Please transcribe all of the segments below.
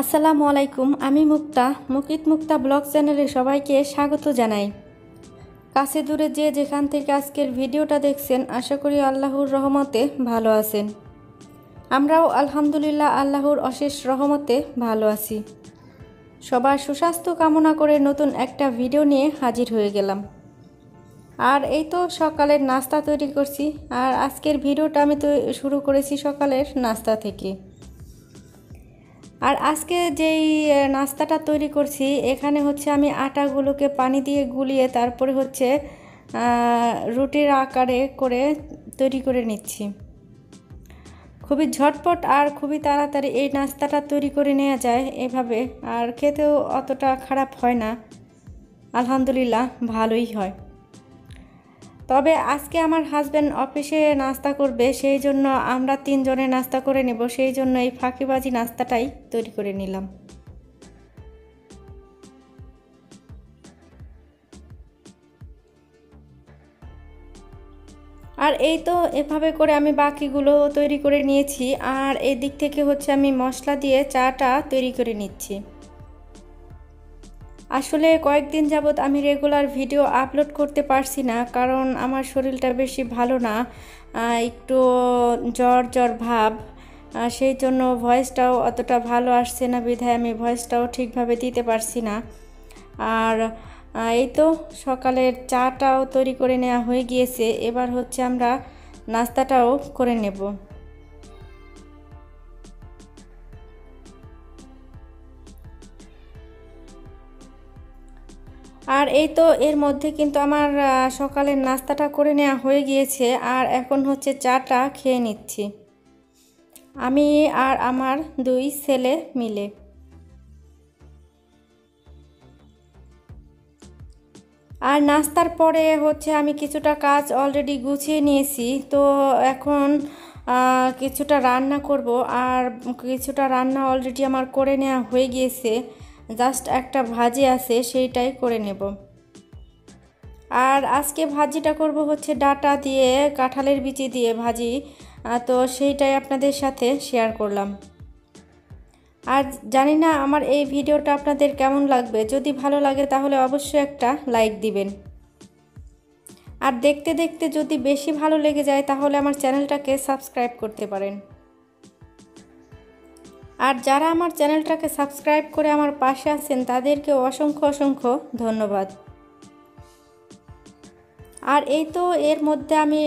আসসালামু আলাইকুম, আমি মুক্তা। মুকিত মুক্তা ব্লগ চ্যানেলে সবাইকে স্বাগত জানাই। কাছে দূরে যে যেখান থেকে আজকের ভিডিওটা দেখছেন, আশা করি আল্লাহর রহমতে ভালো আছেন। আমরাও আলহামদুলিল্লাহ আল্লাহর অশেষ রহমতে ভালো আছি। সবার সুস্বাস্থ্য কামনা করে নতুন একটা ভিডিও নিয়ে হাজির হয়ে গেলাম। আর এই তো সকালের নাস্তা তৈরি করছি, আর আজকের ভিডিওটা আমি তো শুরু করেছি সকালের নাস্তা থেকে। আর আজকে যেই নাস্তাটা তৈরি করছি, এখানে হচ্ছে আমি আটাগুলোকে পানি দিয়ে গুলিয়ে তারপরে হচ্ছে রুটির আকারে করে তৈরি করে নিচ্ছি। খুবই ঝটপট আর খুবই তাড়াতাড়ি এই নাস্তাটা তৈরি করে নেওয়া যায় এভাবে, আর খেতেও অতটা খারাপ হয় না। আলহামদুলিল্লাহ, ভালোই হয়। তবে আজকে আমার হাজব্যান্ড অফিসে নাস্তা করবে, সেই জন্য আমরা তিনজনে নাস্তা করে নেব। সেই জন্য এই ফাঁকিবাজি নাস্তাটাই তৈরি করে নিলাম। আর এই তো এভাবে করে আমি বাকিগুলো তৈরি করে নিয়েছি। আর এই দিক থেকে হচ্ছে আমি মশলা দিয়ে চাটা তৈরি করে নিচ্ছি। আসলে কয়েকদিন যাবৎ আমি রেগুলার ভিডিও আপলোড করতে পারছি না, কারণ আমার শরীরটা বেশি ভালো না একটু জ্বর জ্বর ভাব সেই জন্য ভয়েসটাও অতটা ভালো আসছে না বিধায় আমি ভয়েসটাও ঠিকভাবে দিতে পারছি না। আর এই তো সকালের চাটাও তৈরি করে নেওয়া হয়ে গিয়েছে, এবার হচ্ছে আমরা নাস্তাটাও করে নেব। আর এই তো এর মধ্যে কিন্তু আমার সকালের নাস্তাটা করে নেওয়া হয়ে গিয়েছে। আর এখন হচ্ছে চাটা খেয়ে নিচ্ছি। আমি আর আমার দুই ছেলে মিলে। আর নাস্তার পরে হচ্ছে আমি কিছুটা কাজ অলরেডি গুছিয়ে নিয়েছি। তো এখন কিছুটা রান্না করব। আর কিছুটা রান্না অলরেডি আমার করে নেওয়া হয়ে গিয়েছে। জাস্ট একটা ভাজি আছে সেইটাই করে নেব। আর আজকে ভাজিটা করব হচ্ছে ডাটা দিয়ে, কাঁঠালের বিচি দিয়ে ভাজি। তো সেইটাই আপনাদের সাথে শেয়ার করলাম। আর জানি না আমার এই ভিডিওটা আপনাদের কেমন লাগবে। যদি ভালো লাগে তাহলে অবশ্যই একটা লাইক দিবেন। আর দেখতে দেখতে যদি বেশি ভালো লেগে যায় তাহলে আমার চ্যানেলটাকে সাবস্ক্রাইব করতে পারেন। আর যারা আমার চ্যানেলটাকে সাবস্ক্রাইব করে আমার পাশে আছেন, তাদেরকে অসংখ্য অসংখ্য ধন্যবাদ। আর এই তো এর মধ্যে আমি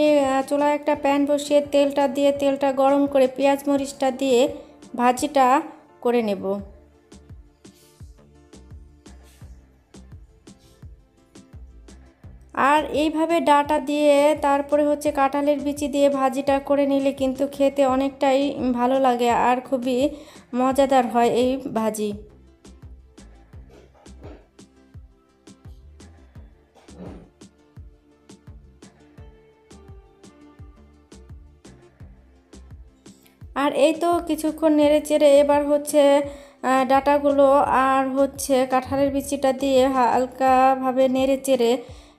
চুলায় একটা প্যান বসিয়ে তেলটা দিয়ে, তেলটা গরম করে পেঁয়াজ মরিচটা দিয়ে ভাজিটা করে নেব। আর এইভাবে ডাটা দিয়ে তারপরে হচ্ছে কাঁঠালের বিচি দিয়ে ভাজিটা করে নিলে কিন্তু খেতে অনেকটাই ভালো লাগে আর খুবই মজাদার হয় এই ভাজি। আর এই তো কিছুক্ষণ নেড়ে চেড়ে এবার হচ্ছে ডাটাগুলো আর হচ্ছে কাঁঠালের বিচিটা দিয়ে হালকাভাবে নেড়ে চেড়ে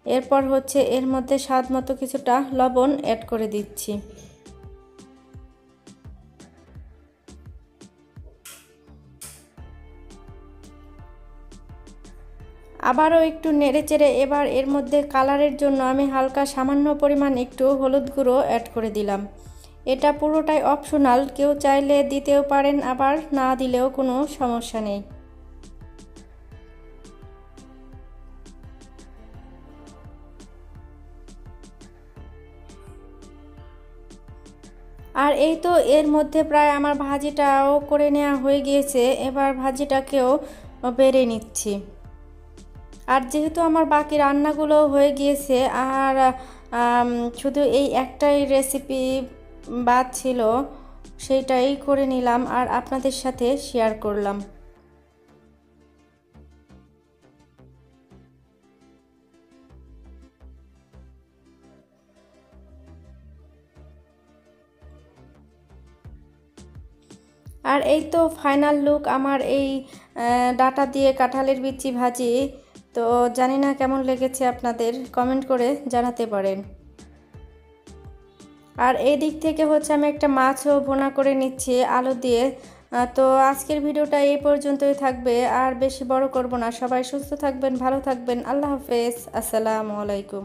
এরপর হচ্ছে এর মধ্যে স্বাদ মতো কিছুটা লবণ অ্যাড করে দিচ্ছি। আবারও একটু নেড়ে চেড়ে এবার এর মধ্যে কালারের জন্য আমি হালকা সামান্য পরিমাণ একটু হলুদ গুঁড়ো অ্যাড করে দিলাম। এটা পুরোটাই অপশনাল কেউ চাইলে দিতেও পারেন, আবার না দিলেও কোনো সমস্যা নেই। আর এই তো এর মধ্যে প্রায় আমার ভাজিটাও করে নেওয়া হয়ে গিয়েছে। এবার ভাজিটাকেও বেড়ে নিচ্ছি। আর যেহেতু আমার বাকি রান্নাগুলো হয়ে গিয়েছে, আর শুধু এই একটাই রেসিপি বাদ ছিল, সেইটাই করে নিলাম আর আপনাদের সাথে শেয়ার করলাম। আর এই তো ফাইনাল লুক আমার এই ডাটা দিয়ে কাঁঠালের বিচি ভাজি। তো জানি না কেমন লেগেছে আপনাদের কমেন্ট করে জানাতে পারেন। আর এই দিক থেকে হচ্ছে আমি একটা মাছও ভোনা করে নিচ্ছি আলু দিয়ে। তো আজকের ভিডিওটা এই পর্যন্তই থাকবে, আর বেশি বড় করব না। সবাই সুস্থ থাকবেন, ভালো থাকবেন। আল্লাহ হাফেজ। আসসালামু আলাইকুম।